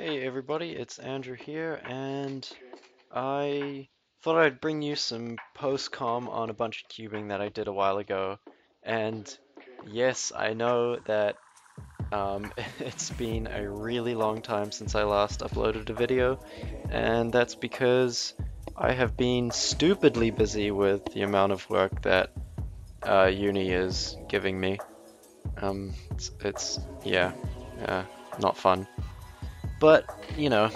Hey everybody, it's Andrew here, and I thought I'd bring you some post-com on a bunch of cubing that I did a while ago. And yes, I know that um, it's been a really long time since I last uploaded a video, and that's because I have been stupidly busy with the amount of work that uh, uni is giving me. Um, it's, it's yeah, uh, not fun. But, you know,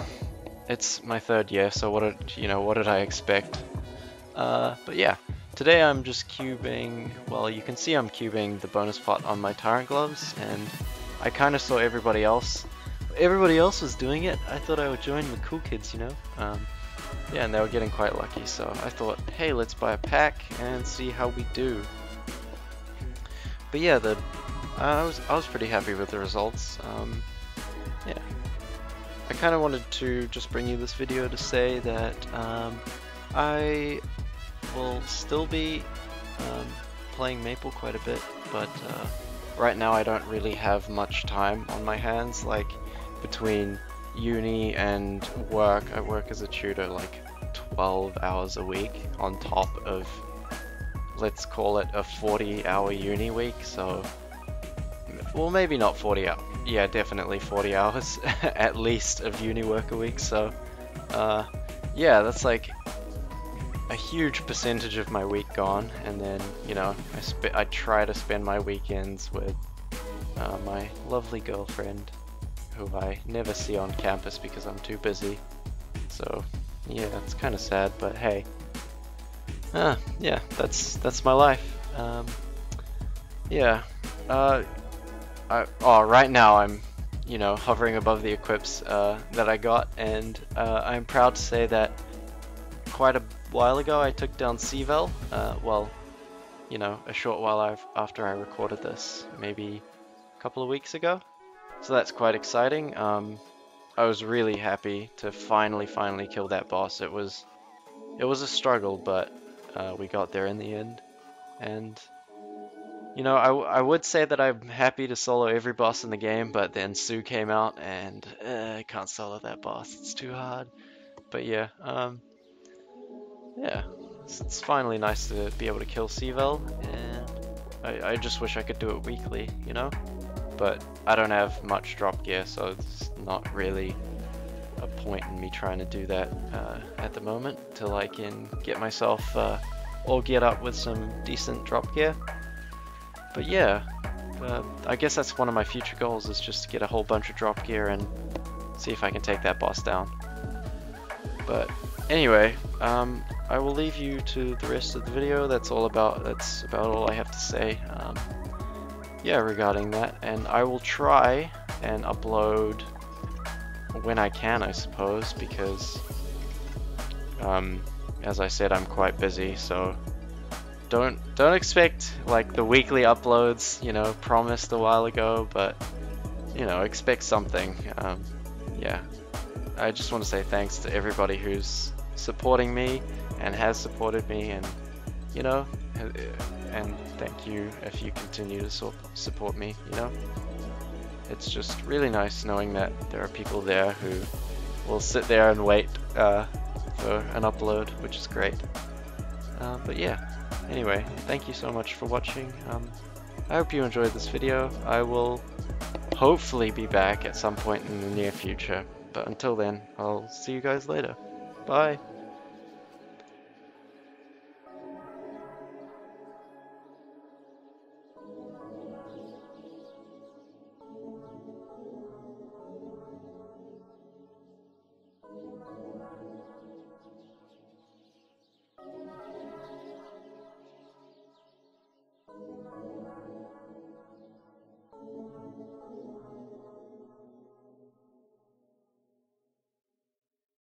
it's my third year, so what did, you know, what did I expect? Uh, but yeah, today I'm just cubing, well, you can see I'm cubing the bonus pot on my Tyrant Gloves, and I kind of saw everybody else. Everybody else was doing it, I thought I would join the cool kids, you know? Um, yeah, and they were getting quite lucky, so I thought, hey, let's buy a pack and see how we do. But yeah, the I was I was pretty happy with the results. Um, I kind of wanted to just bring you this video to say that um, I will still be um, playing Maple quite a bit, but uh, right now I don't really have much time on my hands, like between uni and work. I work as a tutor like 12 hours a week on top of, let's call it a 40 hour uni week, so well maybe not 40 hours yeah, definitely 40 hours at least of uni work a week. So, uh, yeah, that's like a huge percentage of my week gone. And then, you know, I I try to spend my weekends with uh, my lovely girlfriend, who I never see on campus because I'm too busy. So, yeah, it's kind of sad, but hey. Ah, yeah, that's that's my life. Um, yeah. Uh, I, oh, right now I'm, you know, hovering above the equips uh, that I got, and uh, I'm proud to say that quite a while ago I took down Seavel. Uh, well, you know, a short while I've, after I recorded this, maybe a couple of weeks ago. So that's quite exciting. Um, I was really happy to finally, finally kill that boss. It was, it was a struggle, but uh, we got there in the end, and you know, I, I would say that I'm happy to solo every boss in the game, but then Sue came out and uh, I can't solo that boss. It's too hard. But yeah, um, yeah, it's, finally nice to be able to kill Seavel, and I, I just wish I could do it weekly, you know? But I don't have much drop gear, so it's not really a point in me trying to do that uh, at the moment till I can get myself uh, all geared up with some decent drop gear. But yeah, uh, I guess that's one of my future goals is just to get a whole bunch of drop gear and see if I can take that boss down. But anyway, um, I will leave you to the rest of the video. That's all about. That's about all I have to say. Um, yeah, regarding that, and I will try and upload when I can, I suppose, because um, as I said, I'm quite busy, so don't don't expect like the weekly uploads, you know, promised a while ago, but you know, expect something. Um, yeah, I just want to say thanks to everybody who's supporting me and has supported me, and you know, and thank you if you continue to so support me. You know, it's just really nice knowing that there are people there who will sit there and wait uh, for an upload, which is great. Uh, but yeah. Anyway, thank you so much for watching. Um, I hope you enjoyed this video. I will hopefully be back at some point in the near future. But until then, I'll see you guys later. Bye!